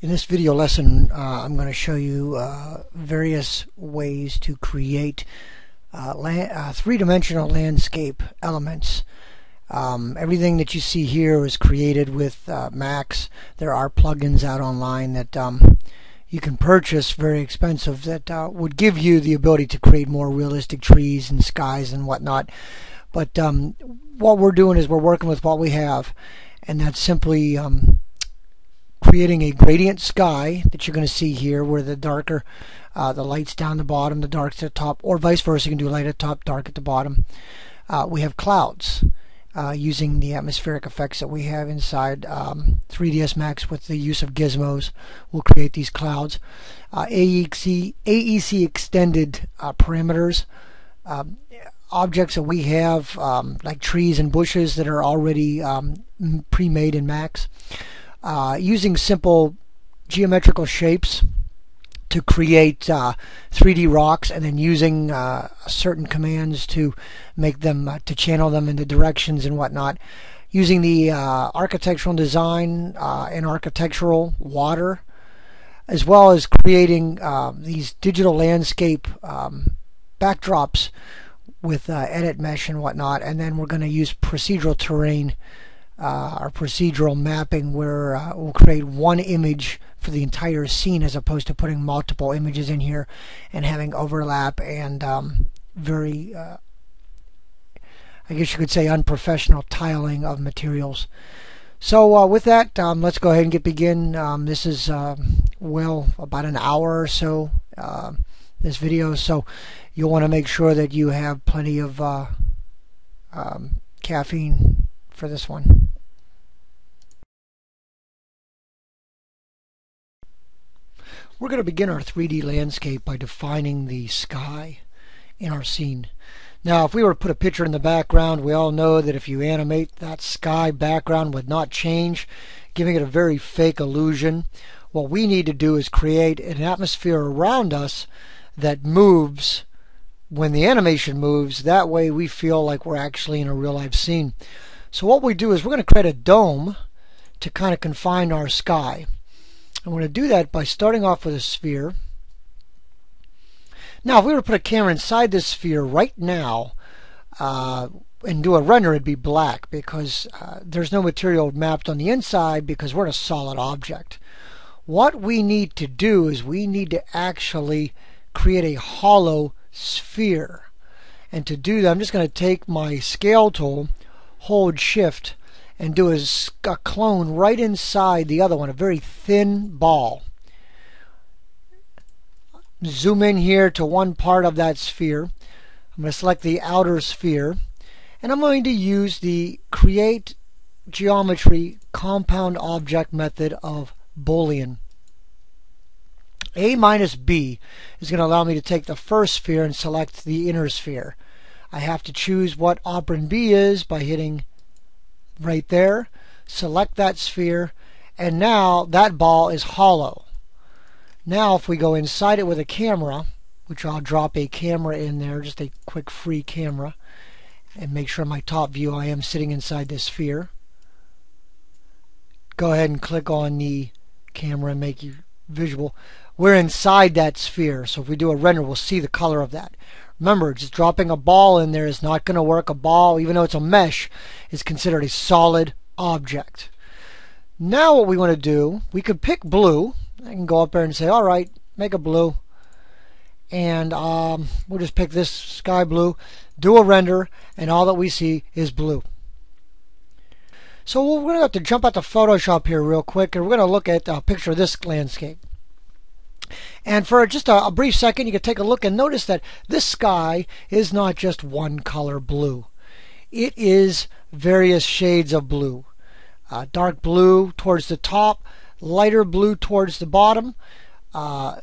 In this video lesson, uh, I'm going to show you uh, various ways to create uh, uh, three-dimensional landscape elements. Um, everything that you see here is created with uh, Max. There are plugins out online that um, you can purchase, very expensive, that uh, would give you the ability to create more realistic trees and skies and whatnot. But um, what we're doing is we're working with what we have, and that's simply um, creating a gradient sky that you're going to see here where the darker uh, the light's down the bottom the dark's at the top or vice versa you can do light at the top dark at the bottom. Uh, we have clouds uh, using the atmospheric effects that we have inside um, 3ds max with the use of gizmos we'll create these clouds. Uh, AEC, AEC extended uh, parameters um, objects that we have um, like trees and bushes that are already um, pre-made in max uh, using simple geometrical shapes to create uh, 3D rocks and then using uh, certain commands to make them, uh, to channel them into directions and whatnot. Using the uh, architectural design uh, and architectural water, as well as creating these digital landscape um, backdrops with edit mesh and whatnot. And then we're going to use procedural terrain uh, our procedural mapping where uh, we'll create one image for the entire scene as opposed to putting multiple images in here and having overlap and um, very uh, I guess you could say unprofessional tiling of materials. So uh, with that, um, let's go ahead and get begin. Um, this is uh, well about an hour or so. Uh, this video, so you'll want to make sure that you have plenty of um, caffeine for this one. We're going to begin our 3D landscape by defining the sky in our scene. Now, if we were to put a picture in the background, we all know that if you animate that sky background would not change, giving it a very fake illusion. What we need to do is create an atmosphere around us that moves when the animation moves. That way we feel like we're actually in a real life scene. So what we do is we're going to create a dome to kind of confine our sky. I'm going to do that by starting off with a sphere. Now, if we were to put a camera inside this sphere right now uh, and do a render, it'd be black because uh, there's no material mapped on the inside because we're in a solid object. What we need to do is we need to actually create a hollow sphere. And to do that, I'm just going to take my scale tool, hold shift, and do a, a clone right inside the other one, a very thin ball. Zoom in here to one part of that sphere. I'm going to select the outer sphere and I'm going to use the create geometry compound object method of Boolean. A minus B is going to allow me to take the first sphere and select the inner sphere. I have to choose what operand B is by hitting right there. Select that sphere, and now that ball is hollow. Now if we go inside it with a camera, which I'll drop a camera in there, just a quick free camera, and make sure my top view I am sitting inside this sphere. Go ahead and click on the camera and make you visual. We're inside that sphere, so if we do a render, we'll see the color of that. Remember, just dropping a ball in there is not going to work. A ball, even though it's a mesh, is considered a solid object. Now what we want to do, we could pick blue. I can go up there and say, all right, make a blue. And um, we'll just pick this sky blue, do a render, and all that we see is blue. So we're going to have to jump out to Photoshop here real quick, and we're going to look at a picture of this landscape. And for just a, a, brief second, you can take a look and notice that this sky is not just one color blue. It is various shades of blue. Uh, dark blue towards the top, lighter blue towards the bottom. Uh,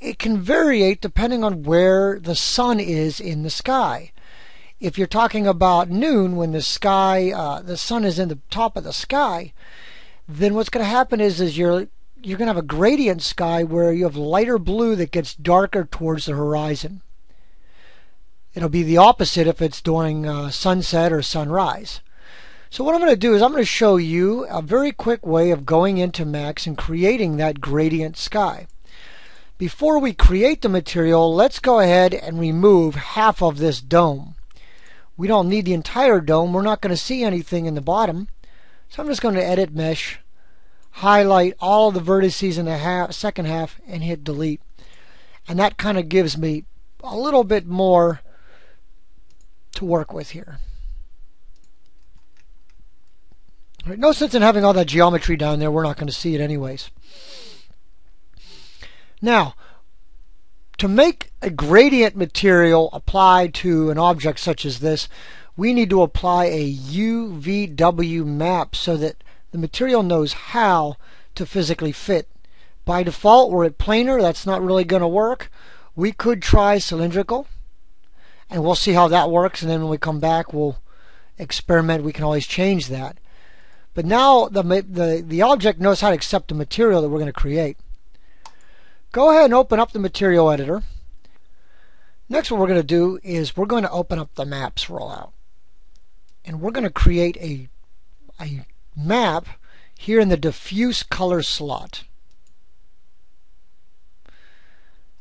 it can variate depending on where the sun is in the sky. If you're talking about noon, when the sky, uh, the sun is in the top of the sky, then what's going to happen is, is you're you're going to have a gradient sky where you have lighter blue that gets darker towards the horizon. It'll be the opposite if it's during uh, sunset or sunrise. So what I'm going to do is I'm going to show you a very quick way of going into Max and creating that gradient sky. Before we create the material, let's go ahead and remove half of this dome. We don't need the entire dome. We're not going to see anything in the bottom. So I'm just going to edit mesh, highlight all of the vertices in the half, second half, and hit delete. And that kind of gives me a little bit more to work with here. Right, no sense in having all that geometry down there. We're not going to see it anyways. Now, to make a gradient material apply to an object such as this, we need to apply a UVW map so that the material knows how to physically fit. By default, we're at planar. That's not really going to work. We could try cylindrical, and we'll see how that works. And then when we come back, we'll experiment. We can always change that. But now the, the, the object knows how to accept the material that we're going to create. Go ahead and open up the material editor. Next what we're going to do is we're going to open up the maps rollout. And we're going to create a, a map here in the diffuse color slot.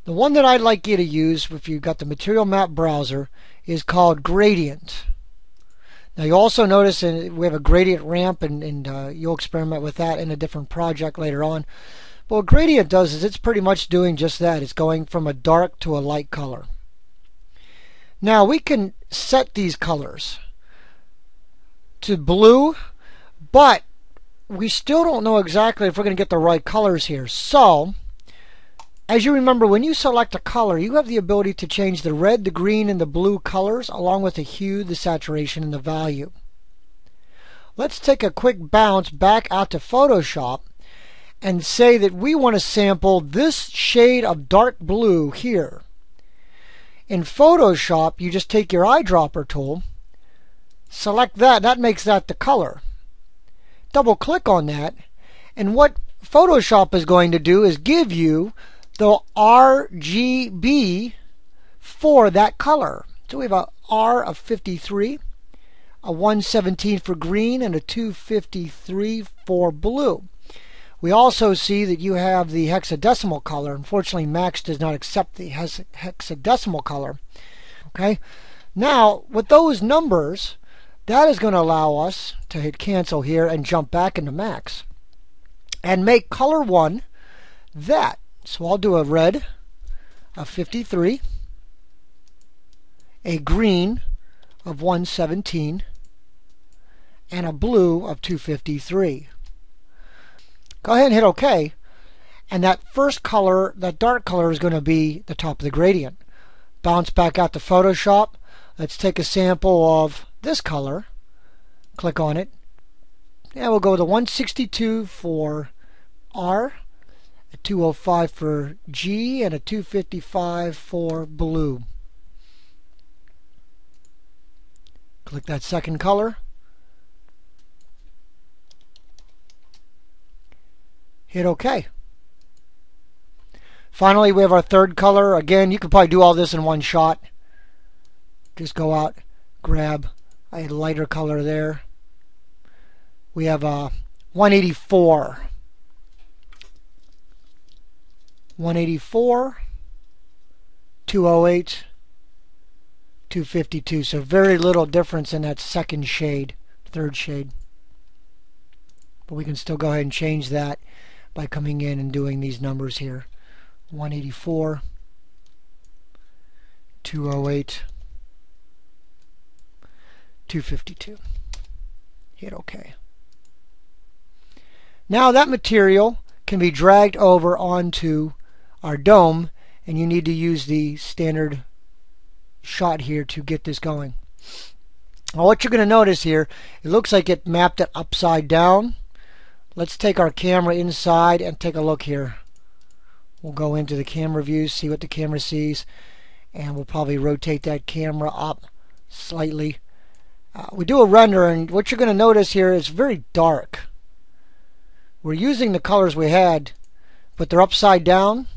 The one that I'd like you to use if you've got the material map browser is called gradient. Now you also notice we have a gradient ramp and, and uh, you'll experiment with that in a different project later on. But what gradient does is it's pretty much doing just that. It's going from a dark to a light color. Now we can set these colors to blue, but we still don't know exactly if we're going to get the right colors here. So as you remember, when you select a color, you have the ability to change the red, the green, and the blue colors along with the hue, the saturation, and the value. Let's take a quick bounce back out to Photoshop and say that we want to sample this shade of dark blue here. In Photoshop, you just take your eyedropper tool, select that, that makes that the color. Double click on that, and what Photoshop is going to do is give you the RGB for that color. So we have a R of 53, a 117 for green, and a 253 for blue. We also see that you have the hexadecimal color. Unfortunately, Max does not accept the hexadecimal color. Okay. Now, with those numbers, that is going to allow us to hit cancel here and jump back into Max and make color 1 that. So I'll do a red of 53, a green of 117, and a blue of 253. Go ahead and hit OK. And that first color, that dark color, is going to be the top of the gradient. Bounce back out to Photoshop. Let's take a sample of this color. Click on it. And we'll go to 162 for R a 205 for G, and a 255 for blue. Click that second color. Hit OK. Finally, we have our third color. Again, you could probably do all this in one shot. Just go out, grab a lighter color there. We have a 184 184, 208, 252. So very little difference in that second shade, third shade. But we can still go ahead and change that by coming in and doing these numbers here. 184, 208, 252. Hit OK. Now that material can be dragged over onto our dome and you need to use the standard shot here to get this going. Now what you're going to notice here, it looks like it mapped it upside down. Let's take our camera inside and take a look here. We'll go into the camera view, see what the camera sees, and we'll probably rotate that camera up slightly. Uh, we do a render, and what you're going to notice here is very dark. We're using the colors we had, but they're upside down.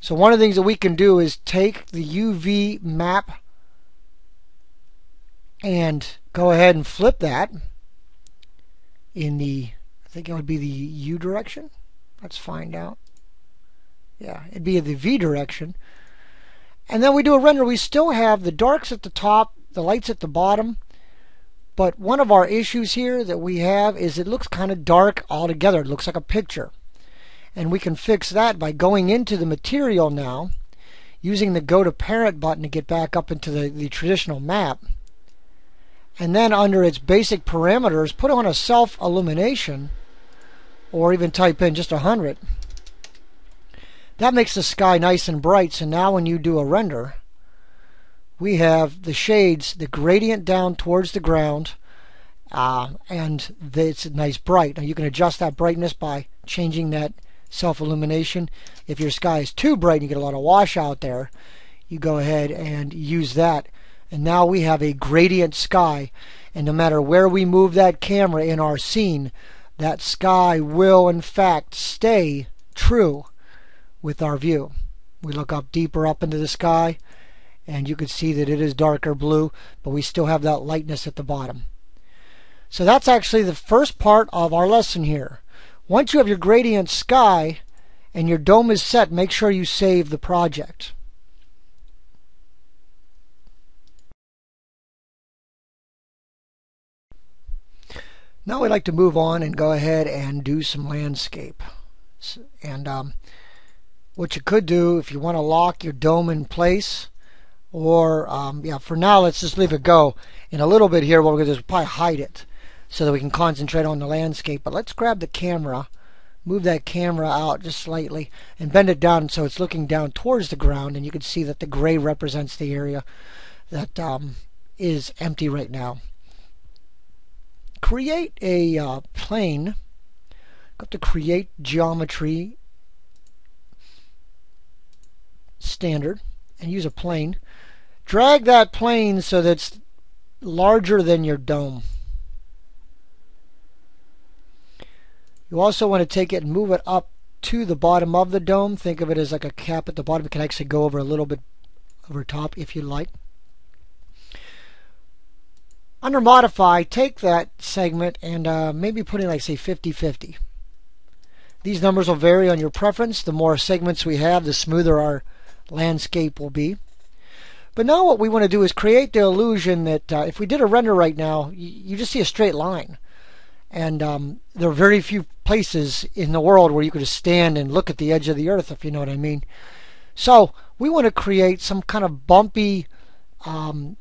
So one of the things that we can do is take the UV map and go ahead and flip that. in the, I think it would be the U direction. Let's find out. Yeah, it'd be the V direction. And then we do a render. We still have the darks at the top, the lights at the bottom. But one of our issues here that we have is it looks kind of dark altogether. It looks like a picture. And we can fix that by going into the material now, using the go to parent button to get back up into the, the traditional map. And then under its basic parameters, put on a self illumination or even type in just 100. That makes the sky nice and bright. So now when you do a render, we have the shades, the gradient down towards the ground, uh, and it's nice bright. Now you can adjust that brightness by changing that self-illumination. If your sky is too bright and you get a lot of washout there, you go ahead and use that. And now we have a gradient sky. And no matter where we move that camera in our scene, that sky will in fact stay true with our view. We look up deeper up into the sky and you can see that it is darker blue, but we still have that lightness at the bottom. So that's actually the first part of our lesson here. Once you have your gradient sky and your dome is set, make sure you save the project. Now we'd like to move on and go ahead and do some landscape. And um, what you could do if you want to lock your dome in place or um, yeah for now let's just leave it go in a little bit here what we're going to do is probably hide it so that we can concentrate on the landscape but let's grab the camera move that camera out just slightly and bend it down so it's looking down towards the ground and you can see that the gray represents the area that um, is empty right now create a uh, plane go to create geometry standard and use a plane. Drag that plane so that it's larger than your dome. You also want to take it and move it up to the bottom of the dome. Think of it as like a cap at the bottom. It can actually go over a little bit over top if you like. Under modify, take that segment and uh, maybe put in like say 50-50. These numbers will vary on your preference. The more segments we have, the smoother our landscape will be. But now what we want to do is create the illusion that uh, if we did a render right now, you, you just see a straight line. And um, there are very few places in the world where you could just stand and look at the edge of the earth, if you know what I mean. So we want to create some kind of bumpy um,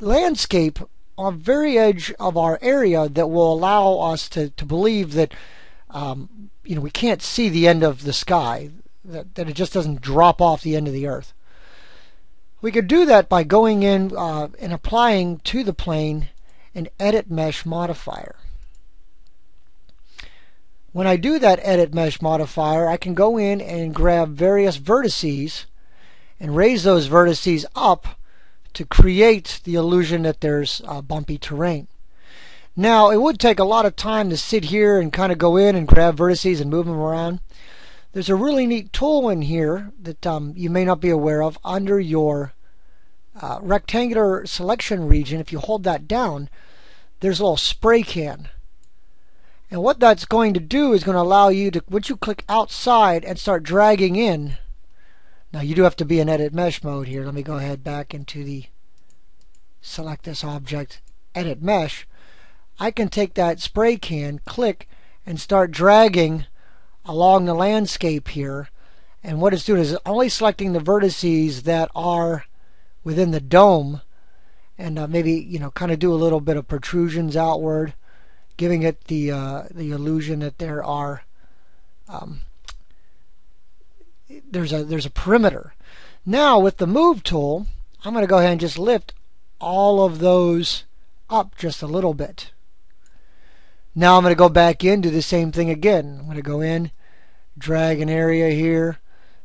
landscape on very edge of our area that will allow us to, to believe that um, you know we can't see the end of the sky that, that it just doesn't drop off the end of the earth. We could do that by going in uh, and applying to the plane an edit mesh modifier. When I do that edit mesh modifier, I can go in and grab various vertices and raise those vertices up to create the illusion that there's uh, bumpy terrain. Now, it would take a lot of time to sit here and kind of go in and grab vertices and move them around. There's a really neat tool in here that um, you may not be aware of under your uh, rectangular selection region. If you hold that down, there's a little spray can. And what that's going to do is going to allow you to, once you click outside and start dragging in, now you do have to be in edit mesh mode here. Let me go ahead back into the select this object, edit mesh. I can take that spray can, click, and start dragging along the landscape here. And what it's doing is only selecting the vertices that are within the dome and uh, maybe, you know, kind of do a little bit of protrusions outward, giving it the, uh, the illusion that there are, um, there's a, there's a perimeter. Now with the move tool, I'm going to go ahead and just lift all of those up just a little bit. Now I'm going to go back in, do the same thing again. I'm going to go in, drag an area here,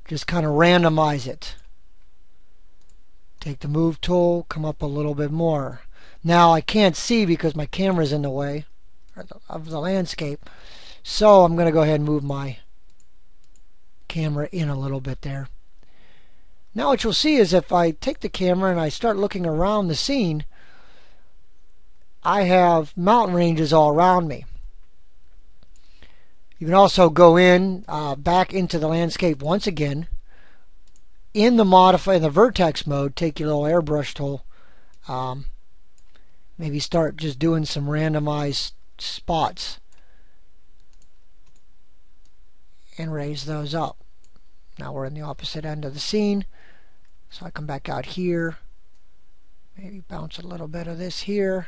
just kind of randomize it. Take the move tool, come up a little bit more. Now I can't see because my camera's in the way of the landscape. So I'm going to go ahead and move my camera in a little bit there. Now what you'll see is if I take the camera and I start looking around the scene, I have mountain ranges all around me. You can also go in uh, back into the landscape once again in the modify in the vertex mode. Take your little airbrush tool, um, maybe start just doing some randomized spots and raise those up. Now we're in the opposite end of the scene. So I come back out here, maybe bounce a little bit of this here.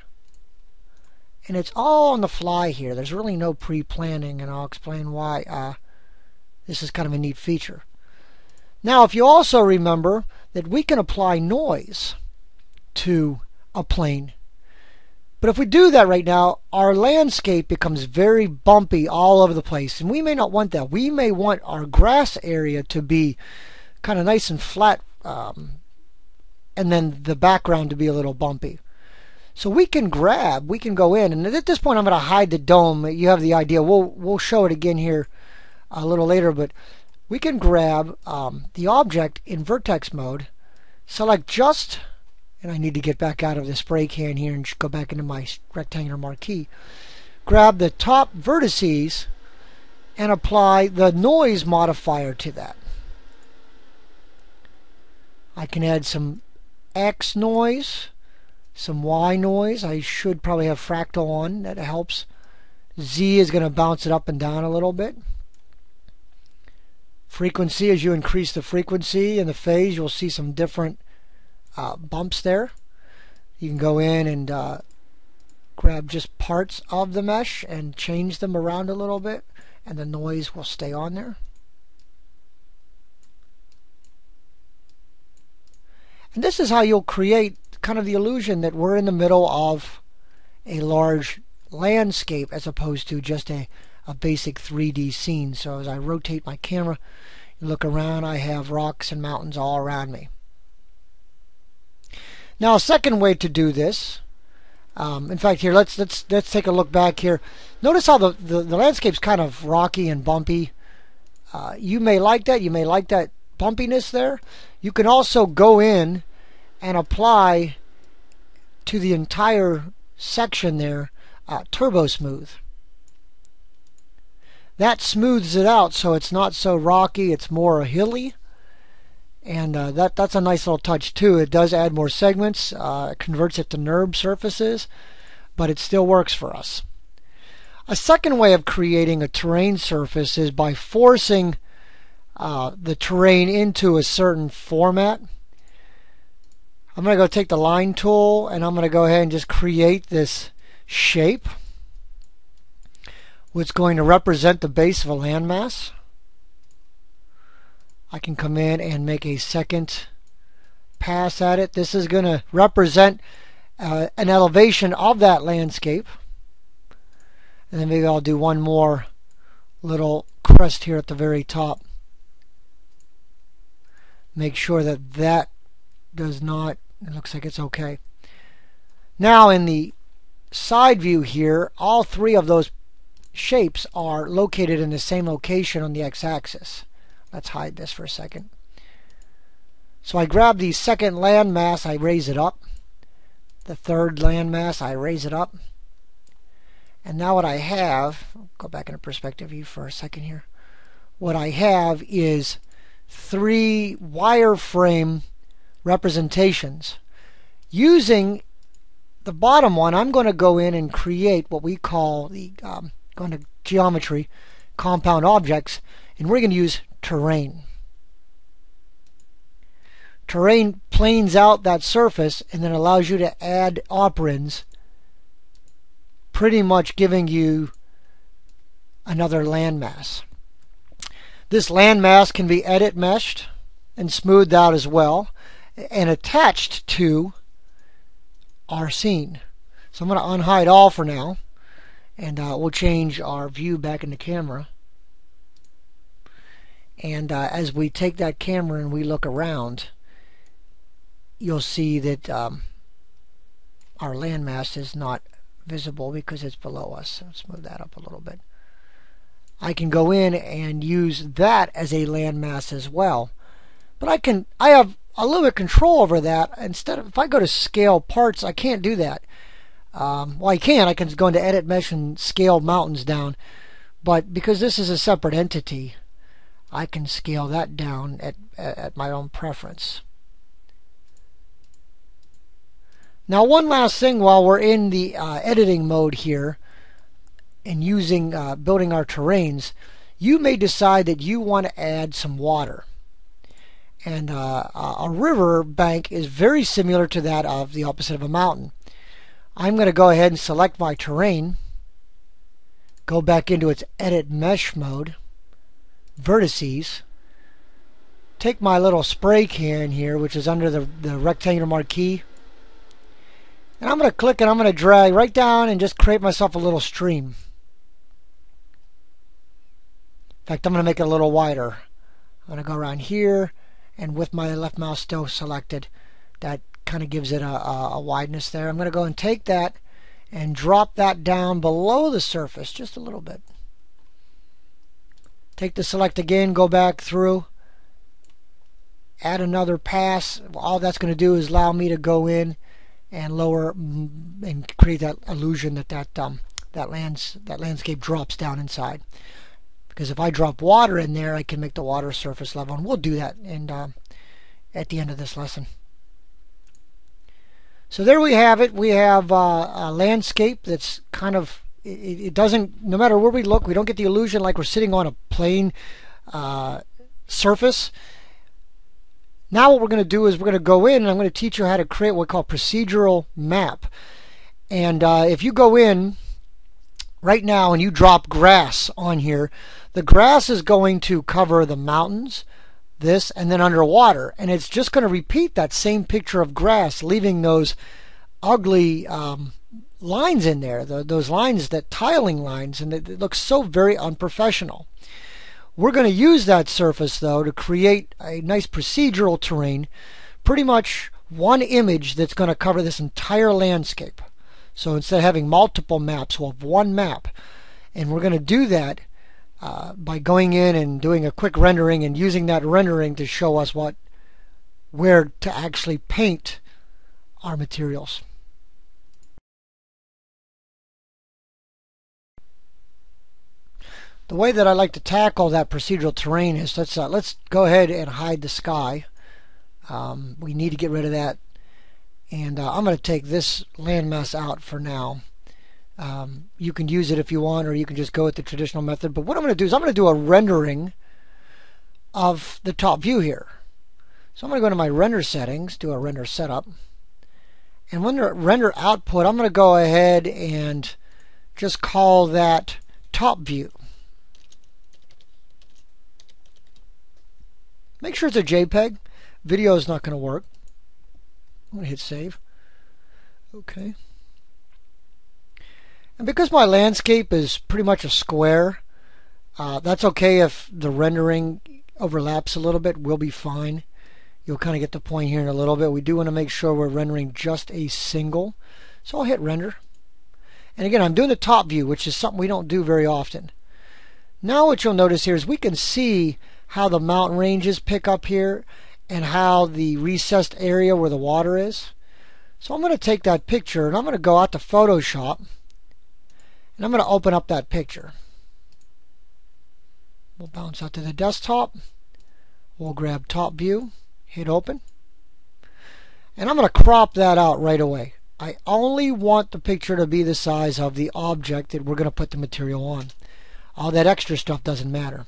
And it's all on the fly here. There's really no pre-planning, and I'll explain why uh, this is kind of a neat feature. Now, if you also remember that we can apply noise to a plane. But if we do that right now, our landscape becomes very bumpy all over the place. And we may not want that. We may want our grass area to be kind of nice and flat um, and then the background to be a little bumpy. So we can grab, we can go in, and at this point I'm going to hide the dome. You have the idea. We'll we'll show it again here a little later, but we can grab um, the object in vertex mode, select just, and I need to get back out of the spray can here and go back into my rectangular marquee. Grab the top vertices and apply the noise modifier to that. I can add some X noise, some Y noise. I should probably have fractal on. That helps. Z is going to bounce it up and down a little bit. Frequency, as you increase the frequency and the phase, you'll see some different uh, bumps there. You can go in and uh, grab just parts of the mesh and change them around a little bit, and the noise will stay on there. And this is how you'll create kind of the illusion that we're in the middle of a large landscape as opposed to just a, a basic 3D scene. So as I rotate my camera, look around, I have rocks and mountains all around me. Now, a second way to do this, um, in fact, here let's let's let's take a look back here. Notice how the the, the landscape's kind of rocky and bumpy. Uh, you may like that. You may like that bumpiness there. You can also go in and apply to the entire section there uh, turbo smooth. That smooths it out so it's not so rocky, it's more hilly. And uh, that that's a nice little touch too. It does add more segments, uh, converts it to NURB surfaces, but it still works for us. A second way of creating a terrain surface is by forcing uh, the terrain into a certain format. I'm going to go take the line tool and I'm going to go ahead and just create this shape which is going to represent the base of a landmass. I can come in and make a second pass at it. This is going to represent uh, an elevation of that landscape. And then maybe I'll do one more little crest here at the very top make sure that that does not it looks like it's okay now in the side view here all three of those shapes are located in the same location on the x-axis let's hide this for a second. So I grab the second landmass I raise it up. The third landmass I raise it up. And now what I have go back into perspective view for a second here. What I have is three wireframe representations. Using the bottom one, I'm going to go in and create what we call the um, going to geometry compound objects, and we're going to use terrain. Terrain planes out that surface and then allows you to add operands, pretty much giving you another landmass. This landmass can be edit meshed and smoothed out as well and attached to our scene. So I'm going to unhide all for now and uh, we'll change our view back in the camera. And uh, as we take that camera and we look around, you'll see that um, our landmass is not visible because it's below us. Let's move that up a little bit. I can go in and use that as a landmass as well. But I can I have a little bit of control over that. Instead of if I go to scale parts, I can't do that. Um, well, I can. I can go into Edit Mesh and scale mountains down. But because this is a separate entity, I can scale that down at, at my own preference. Now one last thing while we're in the uh, editing mode here and using uh, building our terrains, you may decide that you want to add some water. And uh, a river bank is very similar to that of the opposite of a mountain. I'm going to go ahead and select my terrain, go back into its edit mesh mode, vertices, take my little spray can here, which is under the, the rectangular marquee, and I'm going to click and I'm going to drag right down and just create myself a little stream. In fact, I'm going to make it a little wider. I'm going to go around here, and with my left mouse still selected, that kind of gives it a, a, a wideness there. I'm going to go and take that and drop that down below the surface just a little bit. Take the select again, go back through, add another pass. All that's going to do is allow me to go in and lower and create that illusion that that um, that lands that landscape drops down inside. Because if I drop water in there, I can make the water surface level, and we'll do that and uh, at the end of this lesson. So there we have it. We have uh, a landscape that's kind of it, it, doesn't no matter where we look, we don't get the illusion like we're sitting on a plane uh, surface. Now what we're going to do is we're going to go in and I'm going to teach you how to create what we call procedural map. And uh, if you go in right now and you drop grass on here, the grass is going to cover the mountains, this, and then underwater. And it's just going to repeat that same picture of grass, leaving those ugly um, lines in there, the, those lines, that tiling lines, and it, it looks so very unprofessional. We're going to use that surface, though, to create a nice procedural terrain, pretty much one image that's going to cover this entire landscape. So instead of having multiple maps, we'll have one map. And we're going to do that uh, by going in and doing a quick rendering and using that rendering to show us what where to actually paint our materials. The way that I like to tackle that procedural terrain is let's uh, let's go ahead and hide the sky. Um, we need to get rid of that, and uh, I'm going to take this landmass out for now. Um, you can use it if you want, or you can just go with the traditional method. But what I'm going to do is I'm going to do a rendering of the top view here. So I'm going to go to my render settings, do a render setup, and under render output, I'm going to go ahead and just call that top view. Make sure it's a JPEG. Video is not going to work. I'm going to hit save. Okay. And because my landscape is pretty much a square, uh, that's okay if the rendering overlaps a little bit. We'll be fine. You'll kind of get the point here in a little bit. We do want to make sure we're rendering just a single. So I'll hit render. And again, I'm doing the top view, which is something we don't do very often. Now what you'll notice here is we can see how the mountain ranges pick up here and how the recessed area where the water is. So I'm going to take that picture and I'm going to go out to Photoshop and I'm going to open up that picture. We'll bounce out to the desktop. We'll grab top view, hit open. And I'm going to crop that out right away. I only want the picture to be the size of the object that we're going to put the material on. All that extra stuff doesn't matter.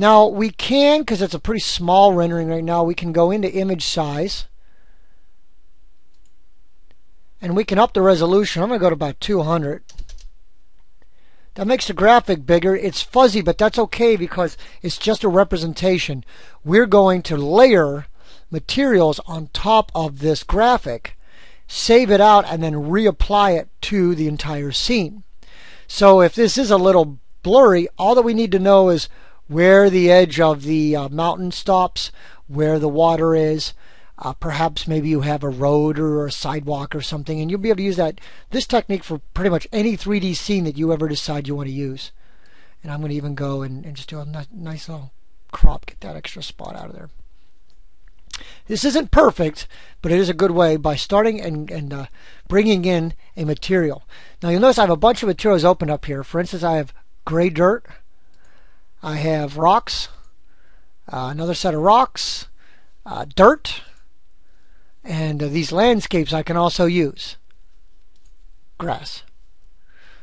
Now we can, because it's a pretty small rendering right now, we can go into image size and we can up the resolution. I'm going to go to about 200. That makes the graphic bigger. It's fuzzy, but that's okay because it's just a representation. We're going to layer materials on top of this graphic, save it out, and then reapply it to the entire scene. So if this is a little blurry, all that we need to know is where the edge of the uh, mountain stops, where the water is. Uh, perhaps maybe you have a road or a sidewalk or something, and you'll be able to use that this technique for pretty much any 3D scene that you ever decide you want to use. And I'm going to even go and, and just do a nice little crop, get that extra spot out of there. This isn't perfect, but it is a good way by starting and, and uh, bringing in a material. Now you'll notice I have a bunch of materials open up here. For instance, I have gray dirt, I have rocks, uh, another set of rocks, uh, dirt, and uh, these landscapes I can also use. Grass.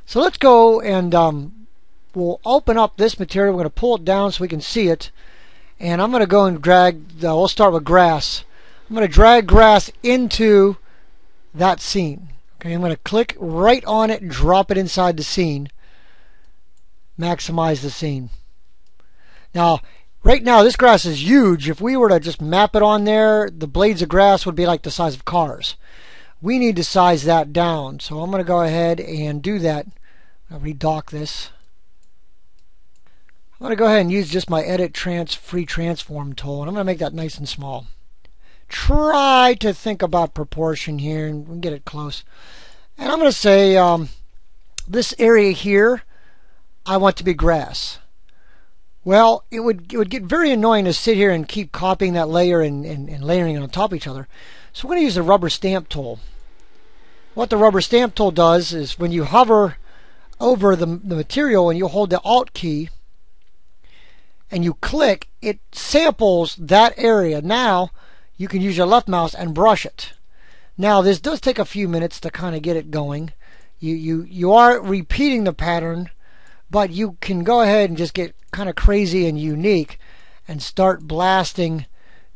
So let's go and um, we'll open up this material. We're going to pull it down so we can see it. And I'm going to go and drag, the, we'll start with grass. I'm going to drag grass into that scene. Okay, I'm going to click right on it and drop it inside the scene. Maximize the scene. Now, right now this grass is huge. If we were to just map it on there, the blades of grass would be like the size of cars. We need to size that down. So I'm going to go ahead and do that. I'll redock this. I'm going to go ahead and use just my edit trans free transform tool and I'm going to make that nice and small. Try to think about proportion here and get it close. And I'm going to say um, this area here I want to be grass. Well, it would it would get very annoying to sit here and keep copying that layer and, and, and layering it on top of each other. So we're going to use the rubber stamp tool. What the rubber stamp tool does is when you hover over the, the material and you hold the Alt key and you click, it samples that area. Now you can use your left mouse and brush it. Now this does take a few minutes to kind of get it going. You, you, you are repeating the pattern but you can go ahead and just get kind of crazy and unique and start blasting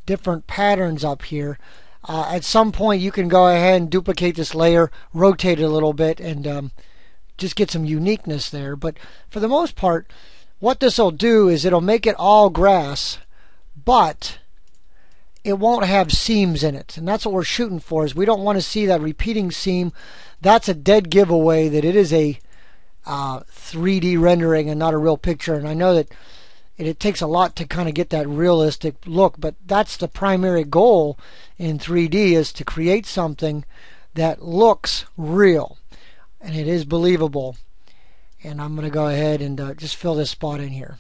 different patterns up here. Uh, at some point, you can go ahead and duplicate this layer, rotate it a little bit, and um, just get some uniqueness there. But for the most part, what this will do is it'll make it all grass, but it won't have seams in it. And that's what we're shooting for is we don't want to see that repeating seam. That's a dead giveaway that it is a uh, 3D rendering and not a real picture. And I know that it, it takes a lot to kind of get that realistic look, but that's the primary goal in 3D is to create something that looks real and it is believable. And I'm going to go ahead and uh, just fill this spot in here.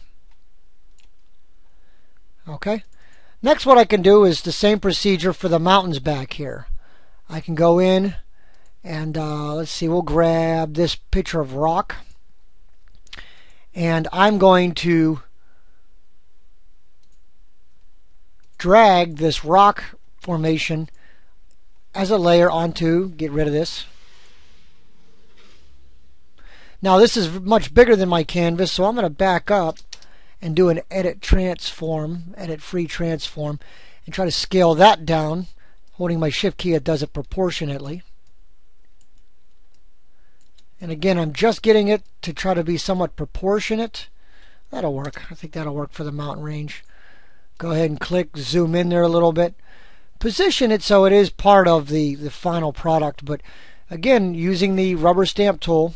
Okay. Next what I can do is the same procedure for the mountains back here. I can go in and uh, let's see, we'll grab this picture of rock. And I'm going to drag this rock formation as a layer onto, get rid of this. Now this is much bigger than my canvas, so I'm going to back up and do an edit transform, edit free transform, and try to scale that down. Holding my shift key, it does it proportionately. And again, I'm just getting it to try to be somewhat proportionate. That'll work. I think that'll work for the mountain range. Go ahead and click, zoom in there a little bit. Position it so it is part of the, the final product. But again, using the rubber stamp tool,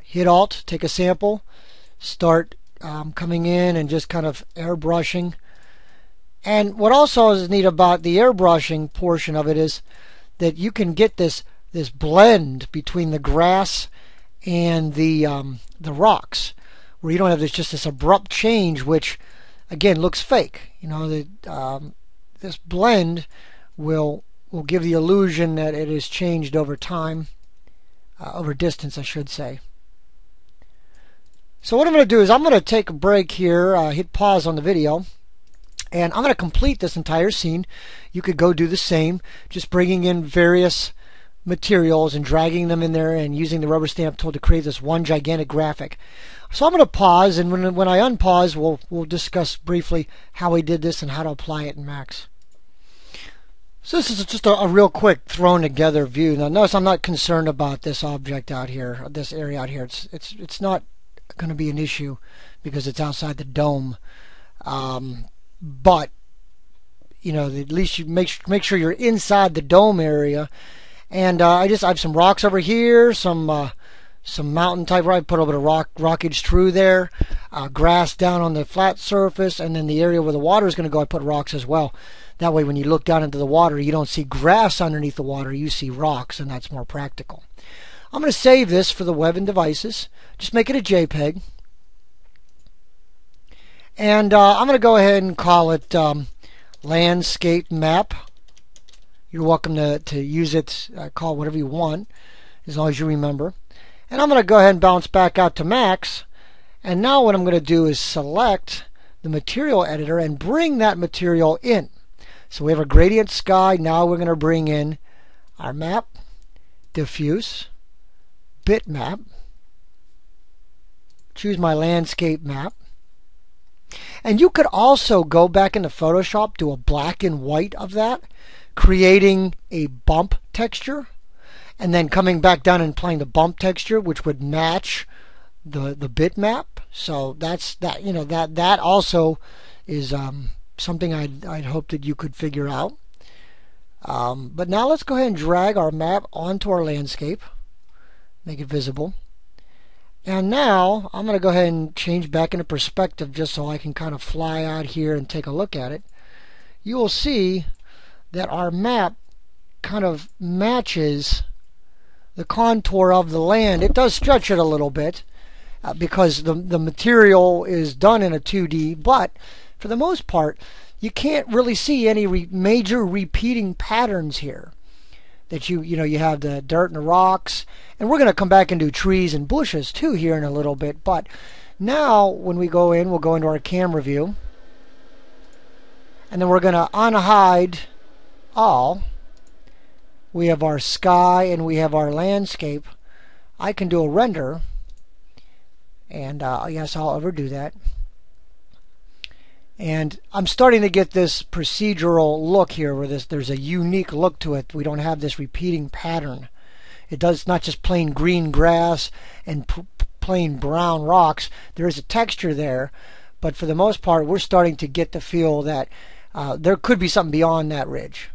hit Alt, take a sample, start um, coming in and just kind of airbrushing. And what also is neat about the airbrushing portion of it is that you can get this this blend between the grass and the um, the rocks, where you don't have this just this abrupt change, which again looks fake. You know, the, um, this blend will will give the illusion that it has changed over time, uh, over distance, I should say. So what I'm going to do is I'm going to take a break here, uh, hit pause on the video, and I'm going to complete this entire scene. You could go do the same, just bringing in various materials and dragging them in there and using the rubber stamp tool to create this one gigantic graphic. So I'm going to pause, and when, when I unpause, we'll, we'll discuss briefly how we did this and how to apply it in Max. So this is just a, a, real quick thrown together view. Now notice I'm not concerned about this object out here, this area out here. It's it's it's not going to be an issue because it's outside the dome. Um, but you know, at least you make make sure you're inside the dome area and uh, I just I have some rocks over here, some uh, some mountain type. I put a little bit of rock rockage through there, uh, grass down on the flat surface, and then the area where the water is going to go, I put rocks as well. That way, when you look down into the water, you don't see grass underneath the water, you see rocks, and that's more practical. I'm going to save this for the web and devices. Just make it a JPEG. And uh, I'm going to go ahead and call it um, landscape map You're welcome to, to use it, uh, call it whatever you want, as long as you remember. And I'm going to go ahead and bounce back out to max. And now what I'm going to do is select the material editor and bring that material in. So we have a gradient sky. Now we're going to bring in our map, diffuse, bitmap, choose my landscape map. And you could also go back into Photoshop, do a black and white of that, creating a bump texture, and then coming back down and playing the bump texture, which would match the the bitmap. So that's that. You know that that also is um, something I'd I'd hope that you could figure out. Um, but now let's go ahead and drag our map onto our landscape, make it visible. And now I'm going to go ahead and change back into perspective just so I can kind of fly out here and take a look at it. You will see that our map kind of matches the contour of the land. It does stretch it a little bit uh, because the, the material is done in a 2D, but for the most part, you can't really see any re major repeating patterns here. That you you know you have the dirt and the rocks, and we're going to come back and do trees and bushes too here in a little bit. But now when we go in, we'll go into our camera view, and then we're going to unhide all. We have our sky and we have our landscape. I can do a render, and uh, yes, I'll ever do that. And I'm starting to get this procedural look here where this, there's a unique look to it. We don't have this repeating pattern. It does not just plain green grass and plain brown rocks. There is a texture there, but for the most part, we're starting to get the feel that uh, there could be something beyond that ridge.